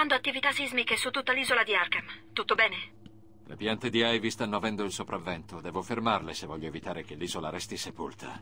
rilevando attività sismiche su tutta l'isola di Arkham. Tutto bene? Le piante di Ivy stanno avendo il sopravvento. Devo fermarle se voglio evitare che l'isola resti sepolta.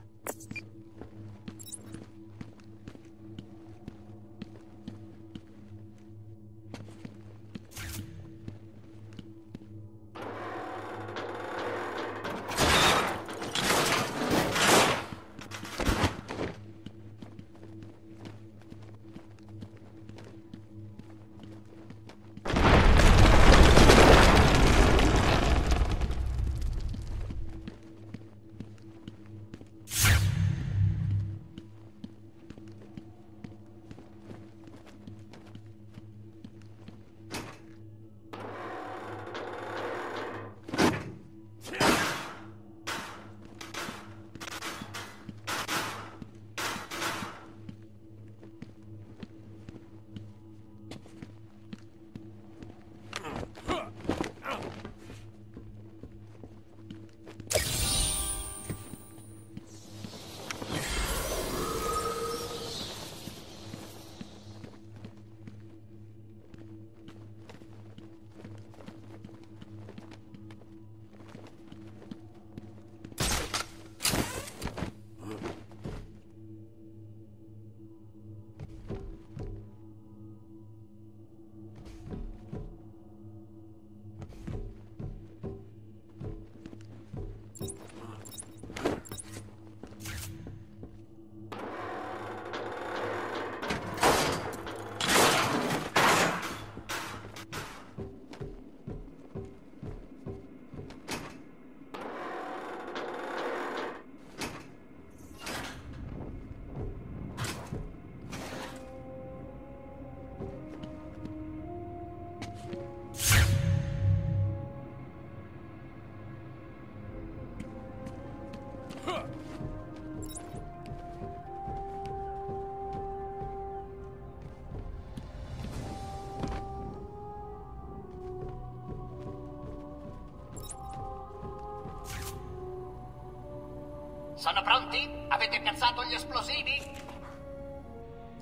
Sono pronti? Avete piazzato gli esplosivi?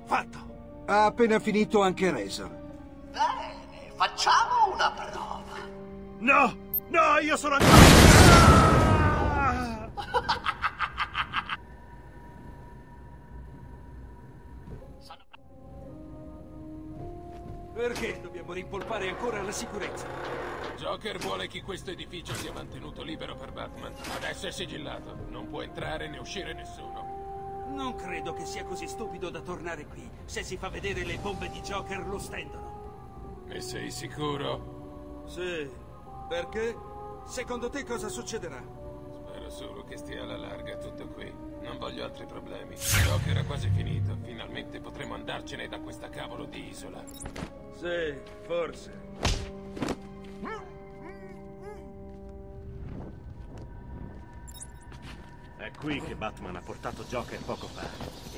Fatto. Ha appena finito anche Razor. Bene, facciamo una prova. No! No, io sono ancora... rimpolpare ancora la sicurezza? Joker vuole che questo edificio sia mantenuto libero per Batman. Adesso è sigillato. Non può entrare né uscire nessuno. Non credo che sia così stupido da tornare qui. Se si fa vedere le bombe di Joker lo stendono. Ne sei sicuro? Sì. Perché? Secondo te cosa succederà? Spero solo che stia alla larga tutto qui. Non voglio altri problemi. Joker è quasi finito. Finalmente potremo andarcene da questa cavolo di isola. Sì, forse. È qui che Batman ha portato Joker poco fa.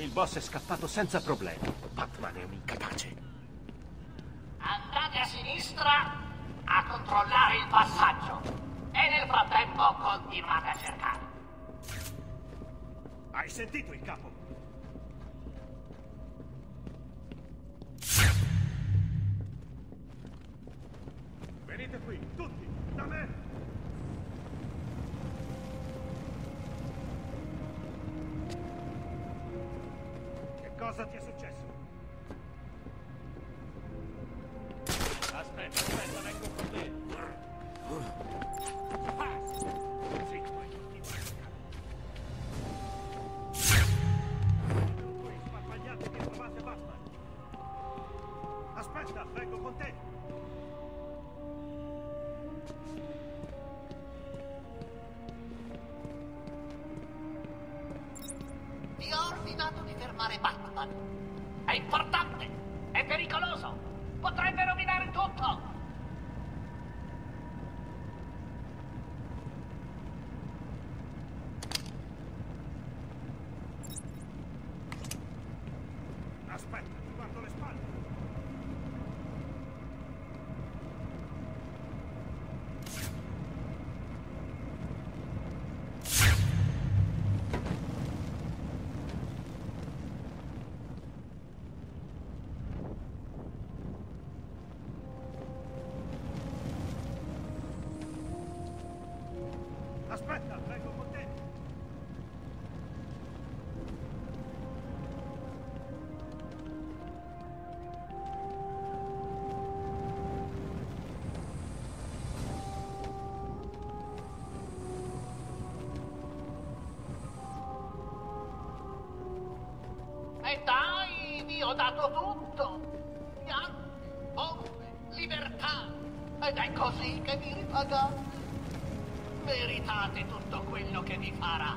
Il boss è scappato senza problemi. Batman è un incapace. Andate a sinistra a controllare il passaggio. E nel frattempo continuate a cercare. Hai sentito il capo? Cosa ti è successo? È importante! È pericoloso! Potrebbe rovinare tutto! Vi ho dato tutto. Bianche, bombe, libertà. Ed è così che vi ripagate. Meritate tutto quello che vi farà.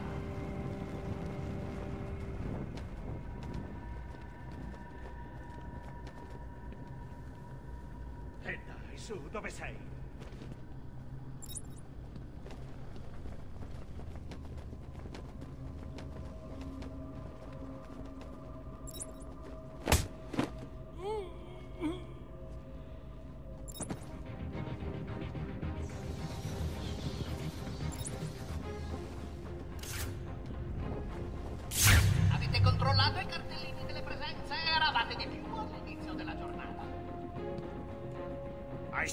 E dai, su, dove sei?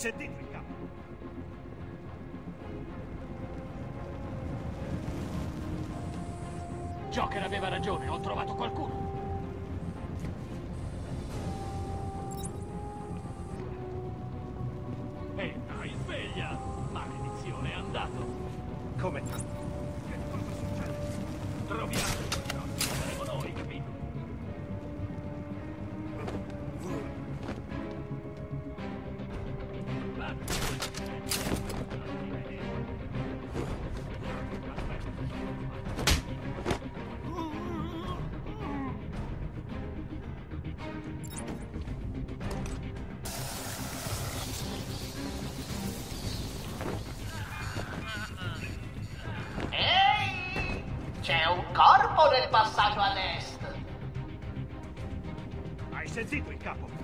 Hai sentito C'è un corpo nel passaggio ad est. Hai sentito il capo?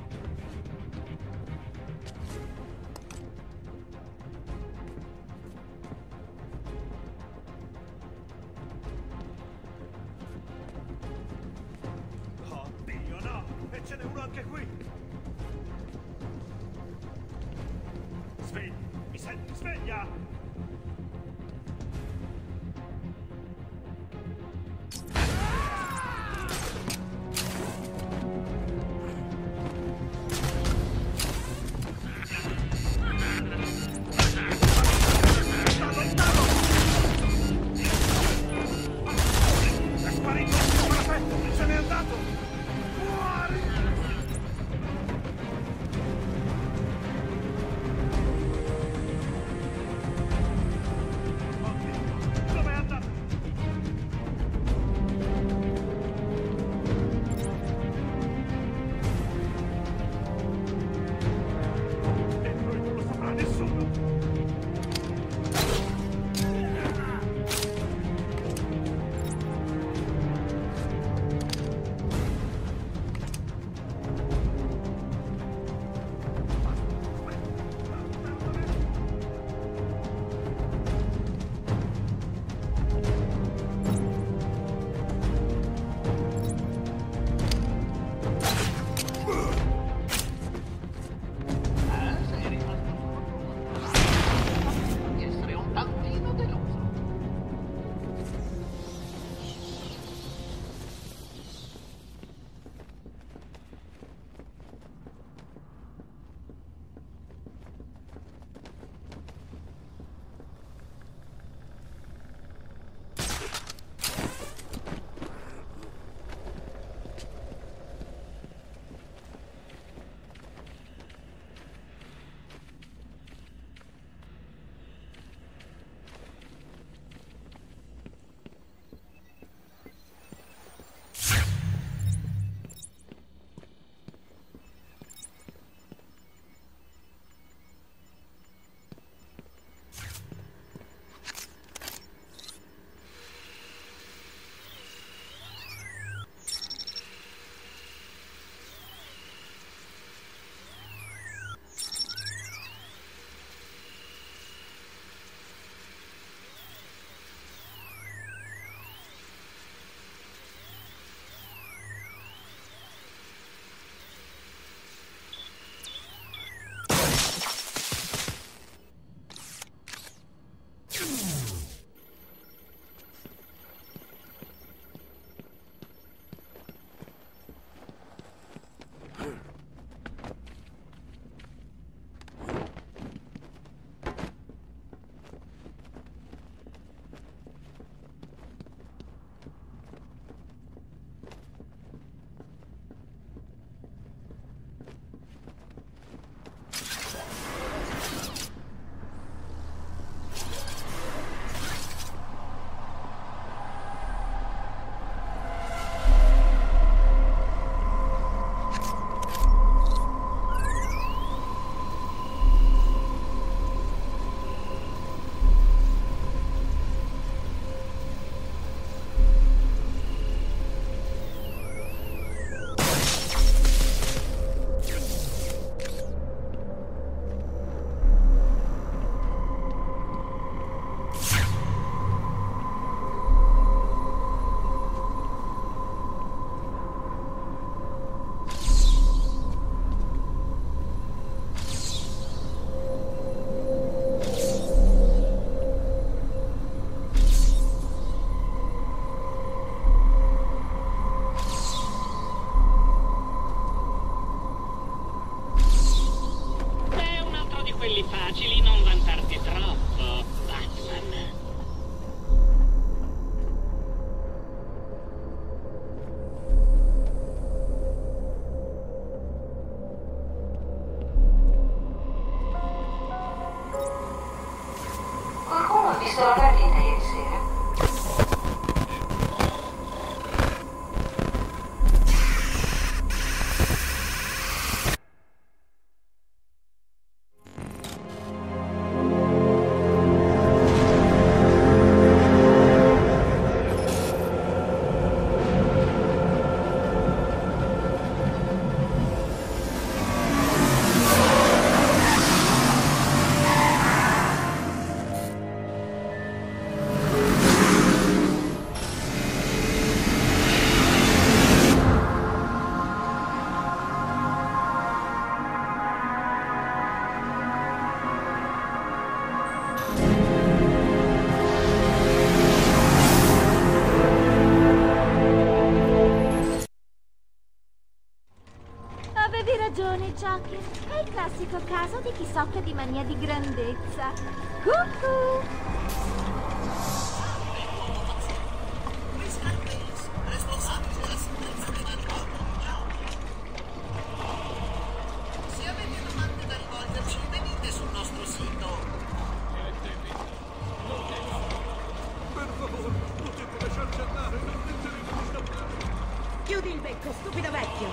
Il becco, stupido vecchio!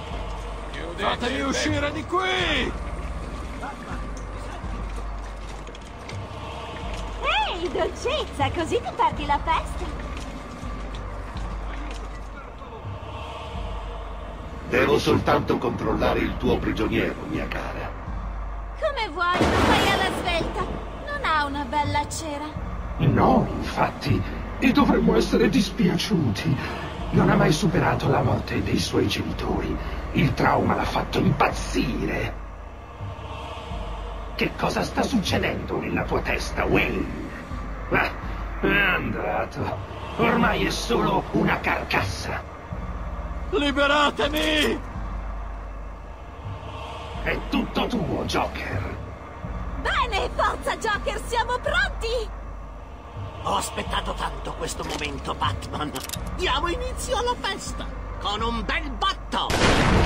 Fatemi uscire di qui! Ehi, dolcezza, così ti perdi la festa. Devo soltanto controllare il tuo prigioniero, mia cara. Come vuoi, lo fai alla svelta. Non ha una bella cera. No, infatti, e dovremmo essere dispiaciuti. Non ha mai superato la morte dei suoi genitori. Il trauma l'ha fatto impazzire. Che cosa sta succedendo nella tua testa, Wayne? Ah, è andato. Ormai è solo una carcassa. Liberatemi! È tutto tuo, Joker. Bene, forza Joker, siamo pronti! Ho aspettato tanto questo momento, Batman. Diamo inizio alla festa con un bel botto.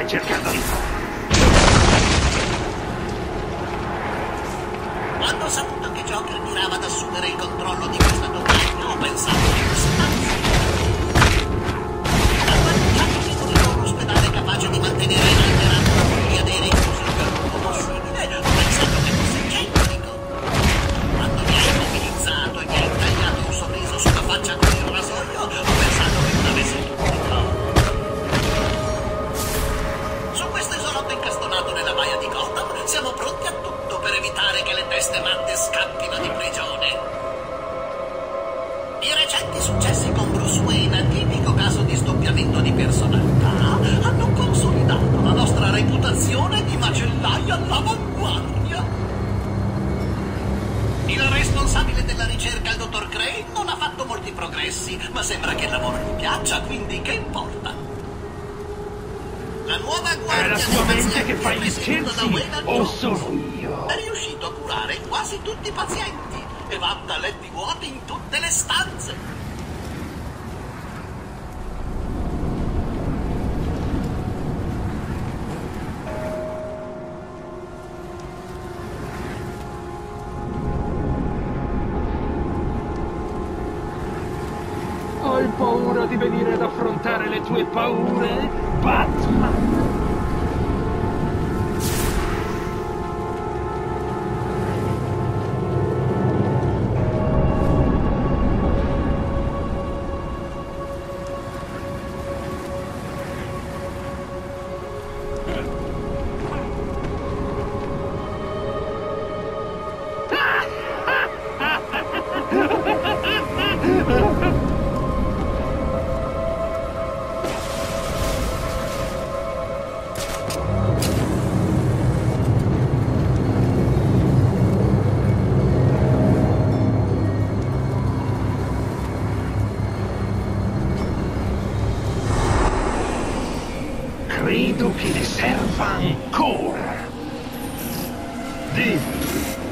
Che cosa stai cercando di È la tua mente che fa gli scherzi o sono io? È riuscito a curare quasi tutti i pazienti e vatta letti vuoti in tutte le stanze. Hai paura di venire ad affrontare le tue paure,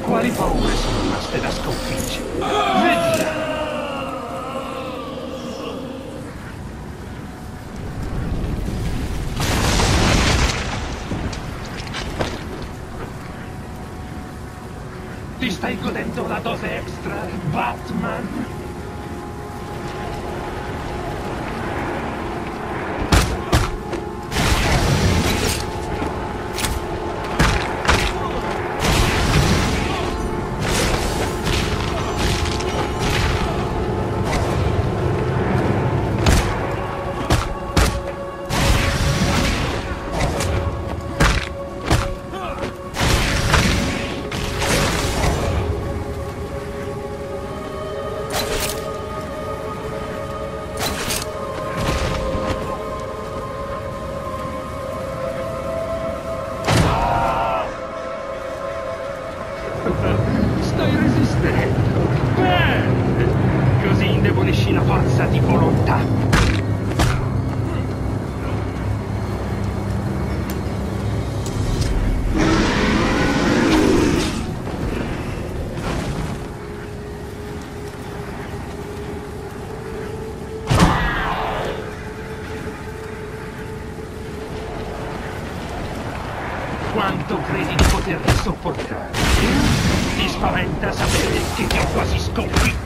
Quali paure sono rimaste da sconfiggere? Sopportare? Ti spaventa sapere che ti ho quasi sconfitto?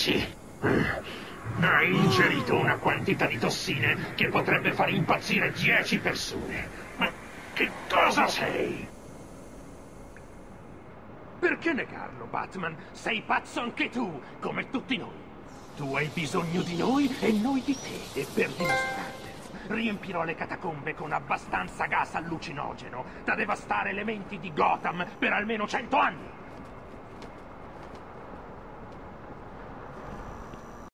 Riesci? Hai ingerito una quantità di tossine che potrebbe far impazzire dieci persone. Ma che cosa sei? Perché negarlo, Batman? Sei pazzo anche tu, come tutti noi. Tu hai bisogno di noi e noi di te. E per dimostrartelo, riempirò le catacombe con abbastanza gas allucinogeno da devastare le menti di Gotham per almeno cento anni.